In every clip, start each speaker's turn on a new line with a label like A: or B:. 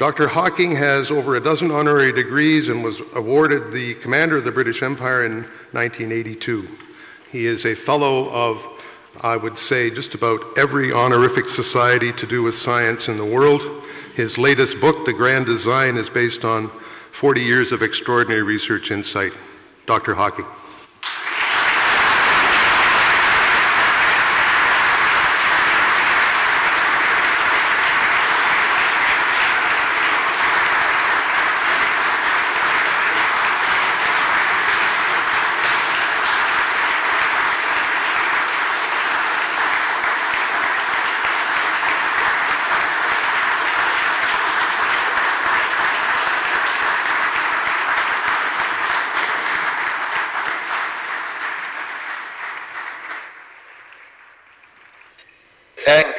A: Dr. Hawking has over a dozen honorary degrees and was awarded the Commander of the British Empire in 1982. He is a fellow of, I would say, just about every honorific society to do with science in the world. His latest book, The Grand Design, is based on 40 years of extraordinary research insight. Dr. Hawking.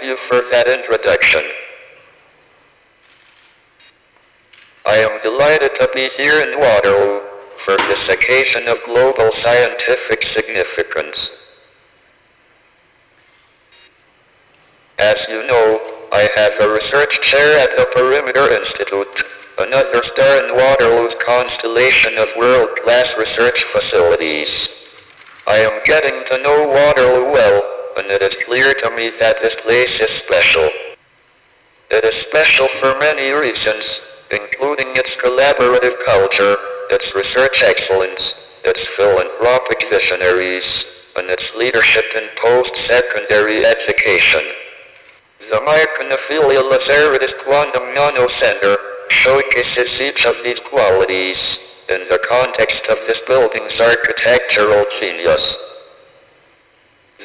B: Thank you for that introduction. I am delighted to be here in Waterloo for this occasion of global scientific significance. As you know, I have a research chair at the Perimeter Institute, another star in Waterloo's constellation of world-class research facilities. I am getting to know Waterloo well, and it is clear to me that this place is special. It is special for many reasons, including its collaborative culture, its research excellence, its philanthropic visionaries, and its leadership in post-secondary education. The Mike and Ophelia Lazaridis Quantum Nano Center showcases each of these qualities in the context of this building's architectural genius.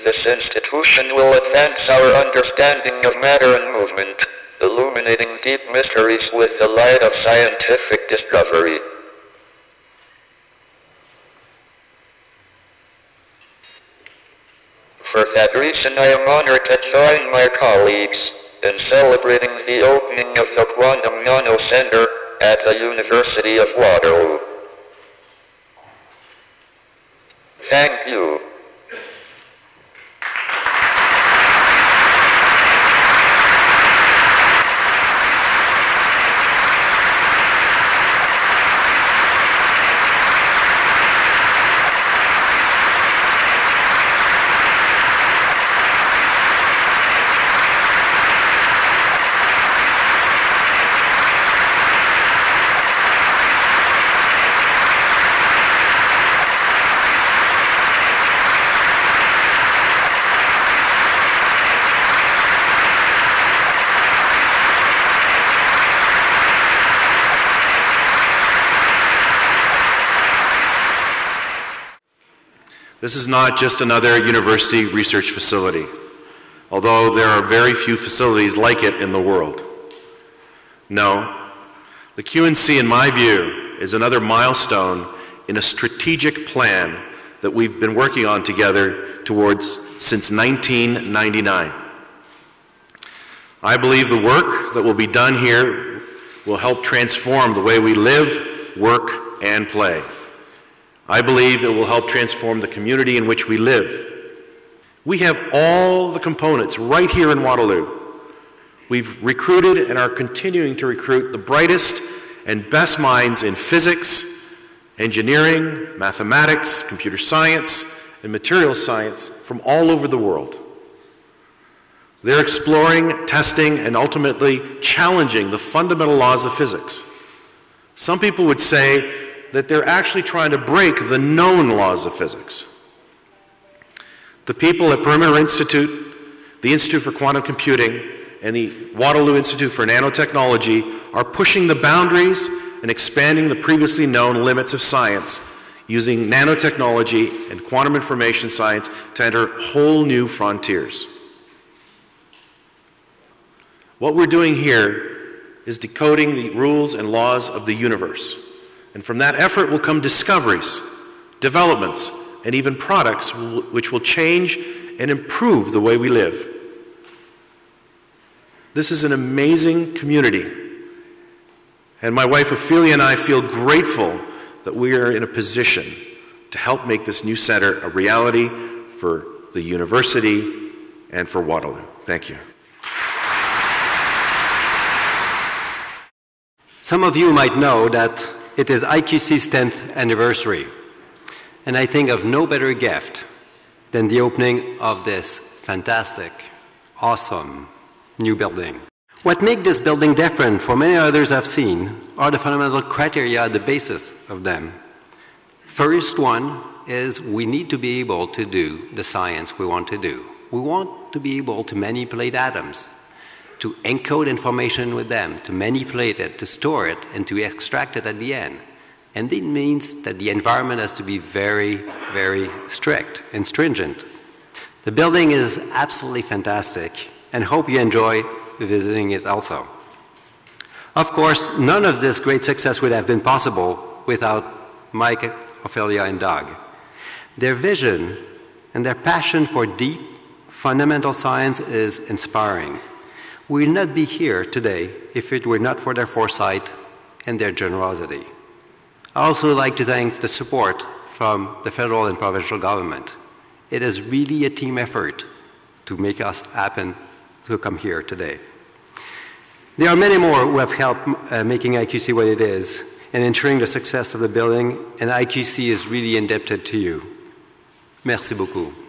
B: This institution will advance our understanding of matter and movement, illuminating deep mysteries with the light of scientific discovery. For that reason I am honored to join my colleagues in celebrating the opening of the Quantum Nano Center at the University of Waterloo. Thank you.
C: This is not just another university research facility, although there are very few facilities like it in the world. No, the QNC, in my view, is another milestone in a strategic plan that we've been working on together towards since 1999. I believe the work that will be done here will help transform the way we live, work, and play. I believe it will help transform the community in which we live. We have all the components right here in Waterloo. We've recruited and are continuing to recruit the brightest and best minds in physics, engineering, mathematics, computer science, and material science from all over the world. They're exploring, testing, and ultimately challenging the fundamental laws of physics. Some people would say that they're actually trying to break the known laws of physics. The people at Perimeter Institute, the Institute for Quantum Computing, and the Waterloo Institute for Nanotechnology are pushing the boundaries and expanding the previously known limits of science using nanotechnology and quantum information science to enter whole new frontiers. What we're doing here is decoding the rules and laws of the universe. And from that effort will come discoveries, developments, and even products which will change and improve the way we live. This is an amazing community. And my wife Ophelia and I feel grateful that we are in a position to help make this new center a reality for the university and for Waterloo. Thank you.
D: Some of you might know that it is IQC's 10th anniversary, and I think of no better gift than the opening of this fantastic, awesome new building. What makes this building different from many others I've seen are the fundamental criteria at the basis of them. First one is we need to be able to do the science we want to do. We want to be able to manipulate atoms, to encode information with them, to manipulate it, to store it, and to extract it at the end. And it means that the environment has to be very, very strict and stringent. The building is absolutely fantastic, and hope you enjoy visiting it also. Of course, none of this great success would have been possible without Mike, Ophelia, and Doug. Their vision and their passion for deep, fundamental science is inspiring. We would not be here today if it were not for their foresight and their generosity. I also would like to thank the support from the federal and provincial government. It is really a team effort to make us happen to come here today. There are many more who have helped uh, making IQC what it is and ensuring the success of the building, and IQC is really indebted to you. Merci beaucoup.